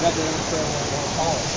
That being said, we're going to call it.